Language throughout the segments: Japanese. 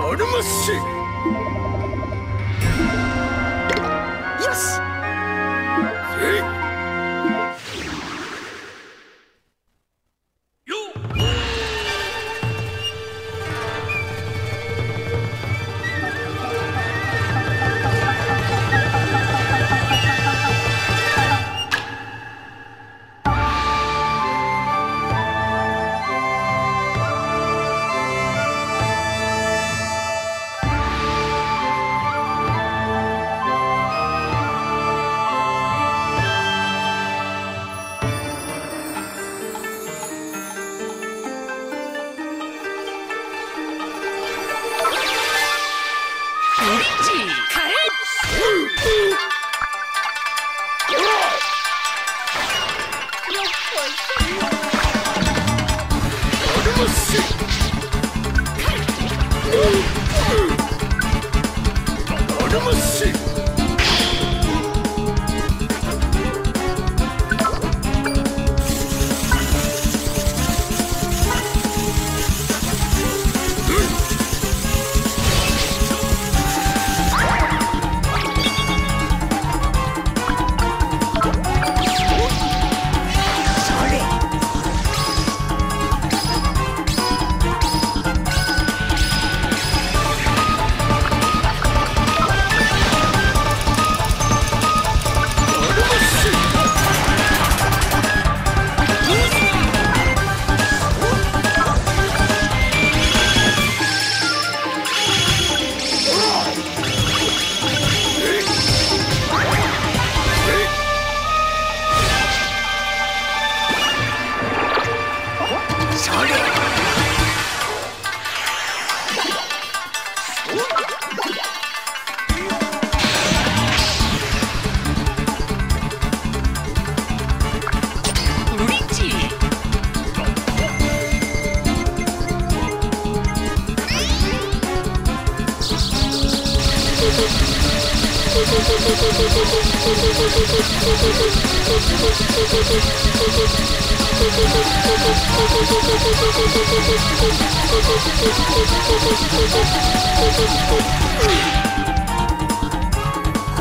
あるまし。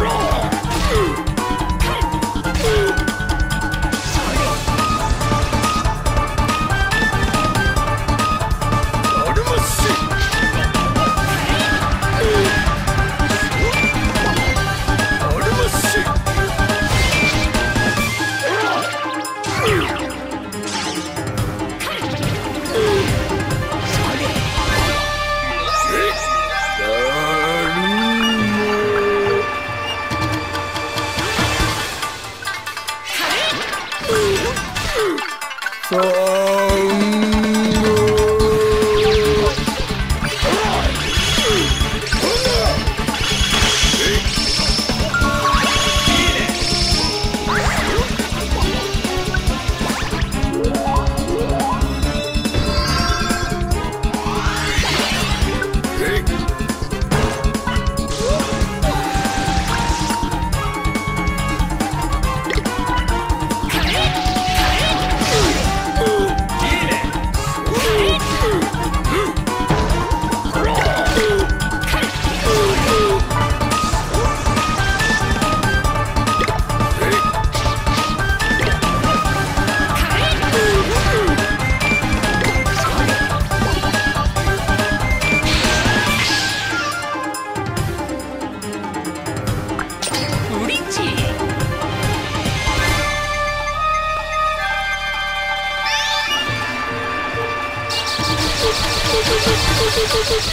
Roar! So.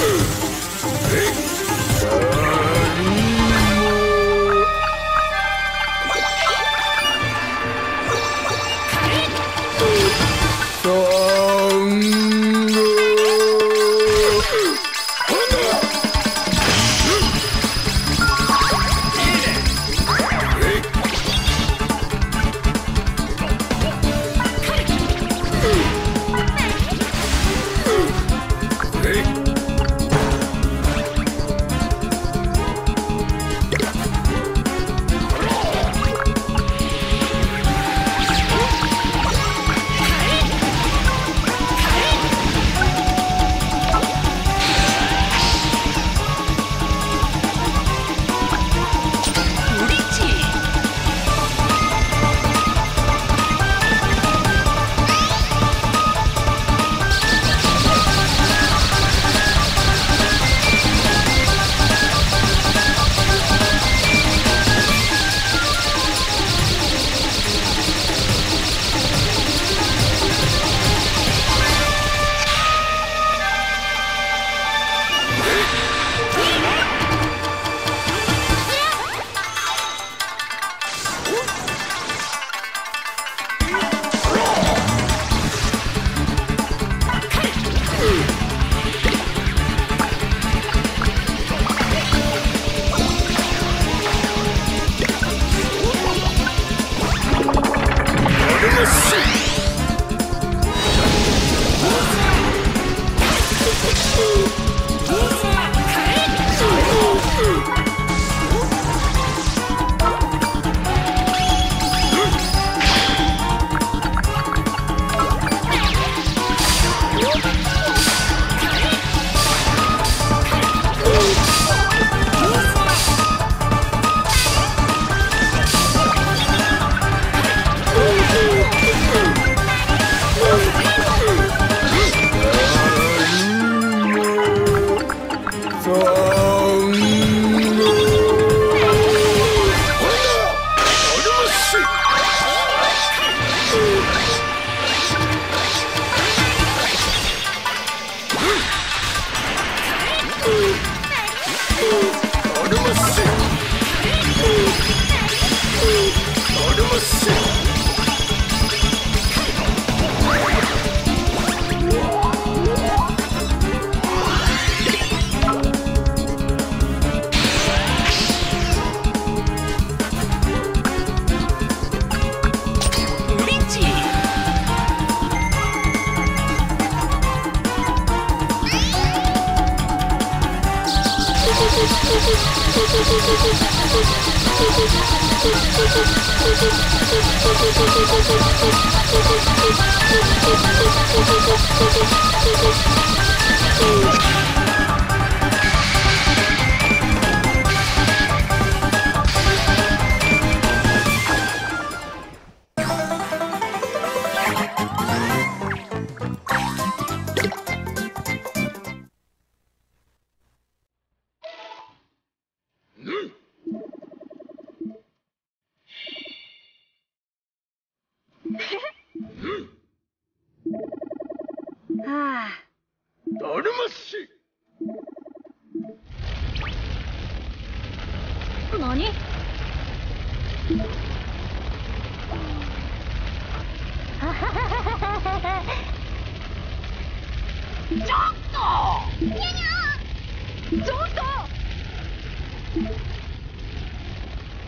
Ooh. は あに。ちょっと！にゃにゃちょっ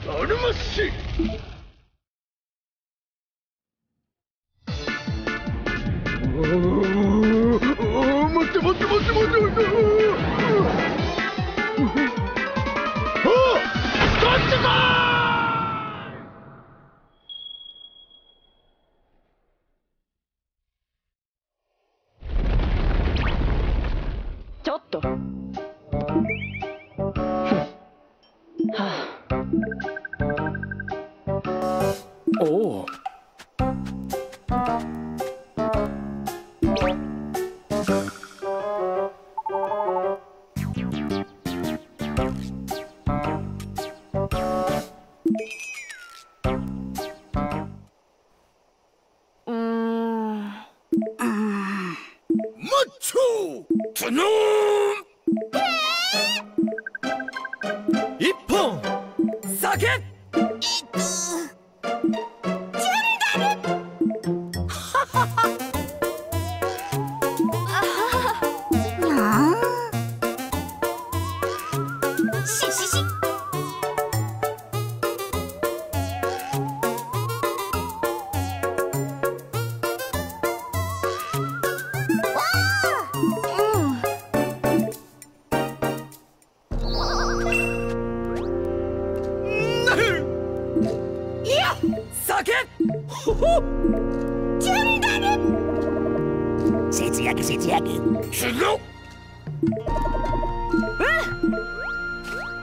と！あるまし！おっと。はあ。おおスヌーン一本。酒。し second. Hello?